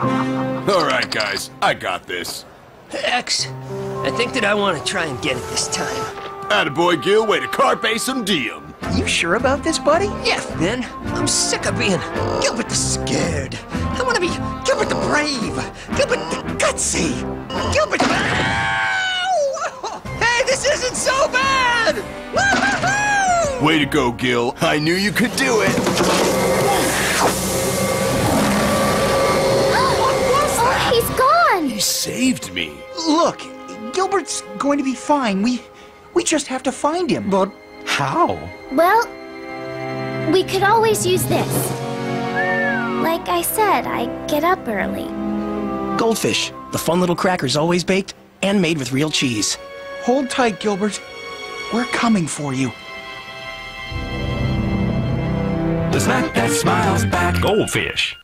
All right, guys, I got this. X, I think that I want to try and get it this time. Attaboy, Gil, way to carpe some diem. You sure about this, buddy? Yeah, Finn. I'm sick of being Gilbert the Scared. I want to be Gilbert the Brave. Gilbert the Gutsy. Gilbert the... Ow! Hey, this isn't so bad! Way to go, Gil. I knew you could do it. Saved me. Look, Gilbert's going to be fine. We we just have to find him. But how? Well, we could always use this. Like I said, I get up early. Goldfish, the fun little crackers always baked and made with real cheese. Hold tight, Gilbert. We're coming for you. The snack that smiles back. Goldfish.